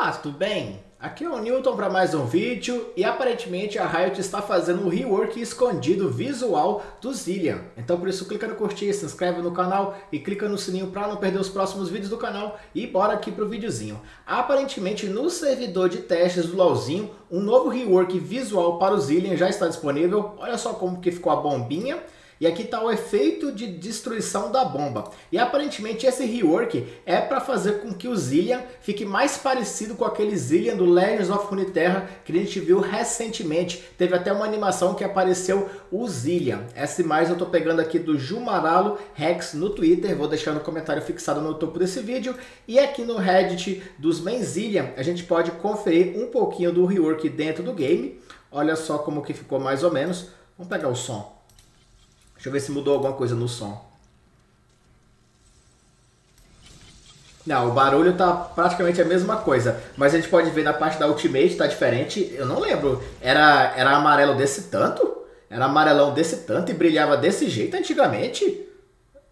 Olá, tudo bem? Aqui é o Newton para mais um vídeo e aparentemente a Riot está fazendo um rework escondido visual do Zillion. Então por isso clica no curtir, se inscreve no canal e clica no sininho para não perder os próximos vídeos do canal e bora aqui pro videozinho. Aparentemente no servidor de testes do LoLzinho, um novo rework visual para o Zillion já está disponível. Olha só como que ficou a bombinha. E aqui está o efeito de destruição da bomba. E aparentemente esse rework é para fazer com que o Zillion fique mais parecido com aquele Zillion do Legends of Runeterra que a gente viu recentemente. Teve até uma animação que apareceu o Zillion. Essa imagem eu estou pegando aqui do Jumaralo Rex no Twitter. Vou deixar no comentário fixado no topo desse vídeo. E aqui no Reddit dos main Zillion a gente pode conferir um pouquinho do rework dentro do game. Olha só como que ficou mais ou menos. Vamos pegar o som. Deixa eu ver se mudou alguma coisa no som. Não, o barulho tá praticamente a mesma coisa. Mas a gente pode ver na parte da Ultimate, tá diferente. Eu não lembro. Era, era amarelo desse tanto? Era amarelão desse tanto e brilhava desse jeito antigamente?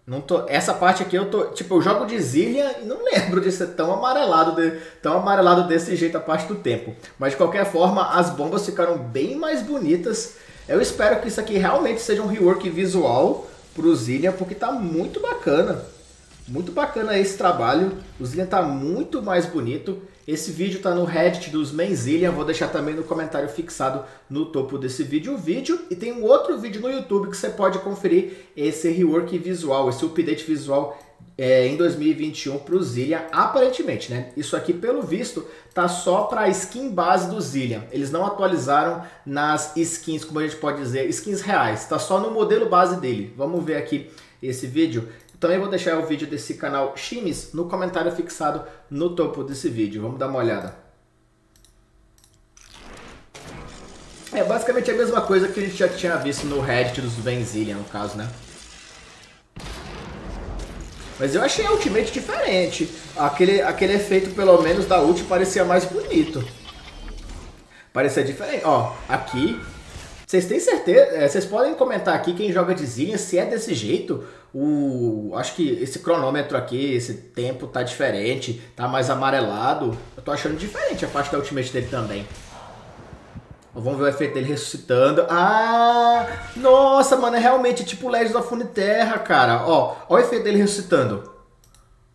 Não tô, essa parte aqui eu tô. Tipo, eu jogo de Zillion e não lembro de ser tão amarelado, de, tão amarelado desse jeito a parte do tempo. Mas de qualquer forma, as bombas ficaram bem mais bonitas eu espero que isso aqui realmente seja um rework visual pro Zillion, porque tá muito bacana. Muito bacana esse trabalho. O Zillion tá muito mais bonito. Esse vídeo tá no Reddit dos main Zillion. Vou deixar também no comentário fixado no topo desse vídeo o vídeo. E tem um outro vídeo no YouTube que você pode conferir esse rework visual, esse update visual é, em 2021 para o Zillion, aparentemente, né? Isso aqui, pelo visto, tá só para a skin base do Zillion. Eles não atualizaram nas skins, como a gente pode dizer, skins reais. Tá só no modelo base dele. Vamos ver aqui esse vídeo. Também vou deixar o vídeo desse canal Chimes no comentário fixado no topo desse vídeo. Vamos dar uma olhada. É basicamente a mesma coisa que a gente já tinha visto no Reddit dos Benzillion, no caso, né? Mas eu achei a Ultimate diferente. Aquele, aquele efeito, pelo menos, da ult parecia mais bonito. Parecia diferente. Ó, aqui... Vocês têm certeza? É, vocês podem comentar aqui quem joga de Zillion, se é desse jeito. O, acho que esse cronômetro aqui, esse tempo tá diferente, tá mais amarelado. Eu tô achando diferente a parte da Ultimate dele também. Vamos ver o efeito dele ressuscitando. Ah! Nossa, mano, é realmente tipo Legends of Runeterra, cara. Ó, ó o efeito dele ressuscitando.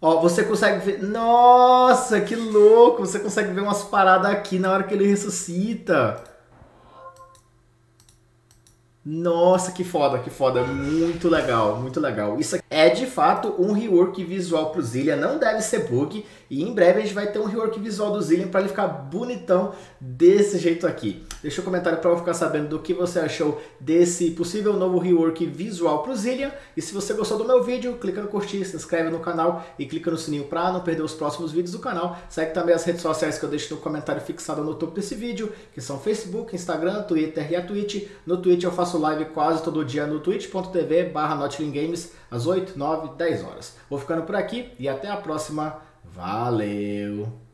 Ó, você consegue ver... Nossa, que louco! Você consegue ver umas paradas aqui na hora que ele ressuscita. Nossa, que foda, que foda. Muito legal, muito legal. Isso é de fato um rework visual pro Zillion, não deve ser bug. E em breve a gente vai ter um rework visual do Zillion para ele ficar bonitão desse jeito aqui. Deixa um comentário para eu ficar sabendo do que você achou desse possível novo rework visual pro Zillion. E se você gostou do meu vídeo, clica no curtir, se inscreve no canal e clica no sininho para não perder os próximos vídeos do canal. Segue também as redes sociais que eu deixo no comentário fixado no topo desse vídeo, que são Facebook, Instagram, Twitter e a Twitch. No Twitch eu faço faço live quase todo dia no twitch.tv barra Games às 8, 9, 10 horas. Vou ficando por aqui e até a próxima. Valeu!